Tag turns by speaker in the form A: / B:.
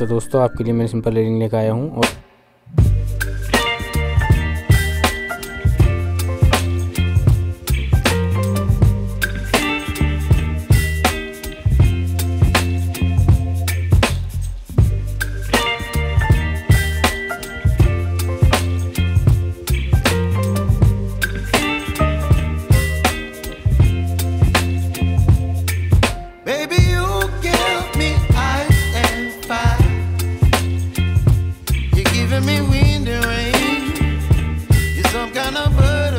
A: तो दोस्तों आपके लिए मैं सिंपल एडिंग लेकर आया हूँ और
B: me wind and rain. You're some kind of bird